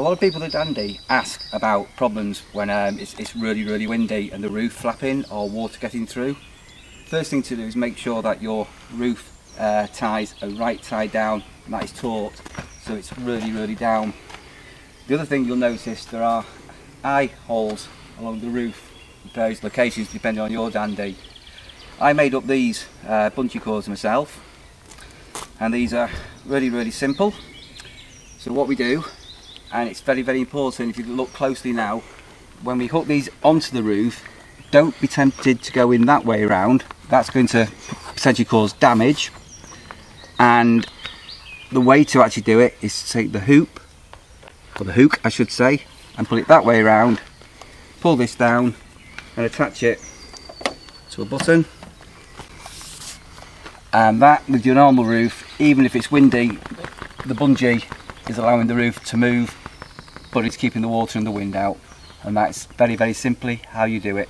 A lot of people at Dandy ask about problems when um, it's, it's really, really windy and the roof flapping or water getting through. First thing to do is make sure that your roof uh, ties are right side down and that is taut so it's really, really down. The other thing you'll notice there are eye holes along the roof in various locations depending on your Dandy. I made up these uh, bungee cords myself and these are really, really simple. So what we do and it's very very important if you look closely now when we hook these onto the roof don't be tempted to go in that way around. That's going to potentially cause damage. And the way to actually do it is to take the hoop or the hook I should say and put it that way around. Pull this down and attach it to a button. And that with your normal roof even if it's windy the bungee is allowing the roof to move but it's keeping the water and the wind out. And that's very very simply how you do it